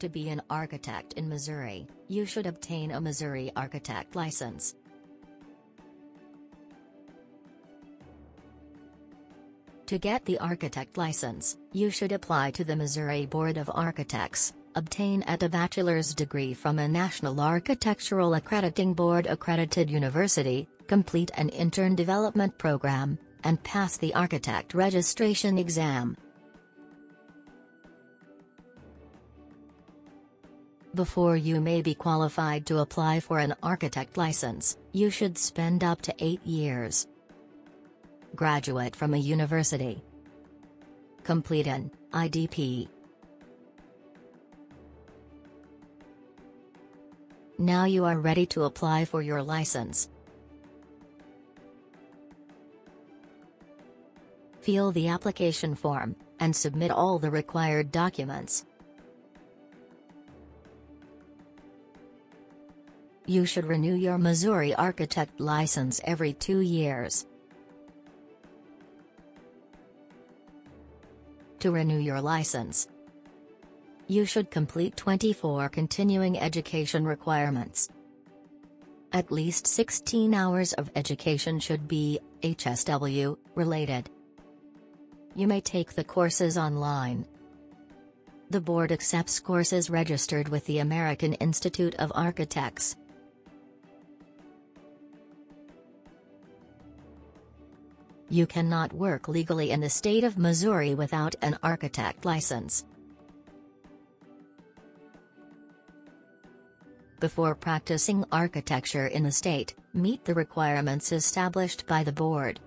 To be an architect in Missouri, you should obtain a Missouri architect license. To get the architect license, you should apply to the Missouri Board of Architects, obtain at a bachelor's degree from a National Architectural Accrediting Board accredited university, complete an intern development program, and pass the architect registration exam. Before you may be qualified to apply for an architect license, you should spend up to 8 years. Graduate from a university. Complete an IDP. Now you are ready to apply for your license. Fill the application form, and submit all the required documents. You should renew your Missouri architect license every two years. To renew your license, you should complete 24 continuing education requirements. At least 16 hours of education should be HSW related. You may take the courses online. The board accepts courses registered with the American Institute of Architects. You cannot work legally in the state of Missouri without an architect license. Before practicing architecture in the state, meet the requirements established by the board.